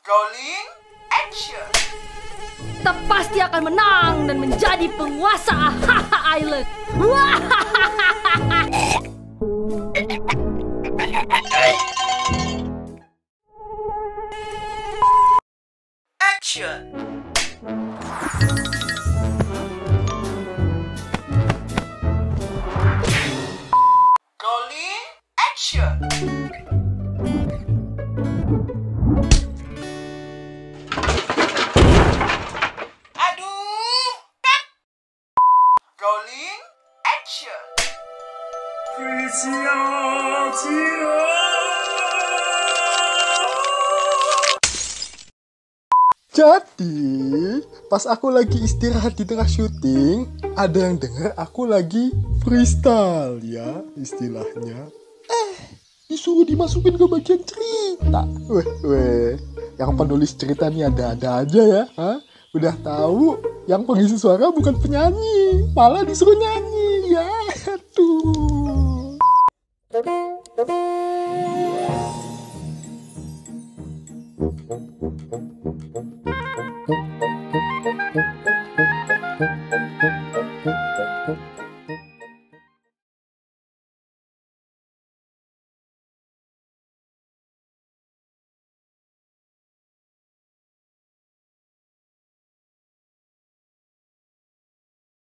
Rolling action. Kita pasti akan menang dan menjadi penguasa Ahaha Island. Action. Rolling action. Rolling action. Jadi, pas aku lagi istirahat di tengah syuting, ada yang dengar aku lagi freestyle ya istilahnya. Eh, disuruh dimasukin ke bagian cerita. Weh, weh. Yang penulis cerita nih ada-ada aja ya. Hah? udah tahu yang pengisi suara bukan penyanyi malah disuruh nyanyi ya tuh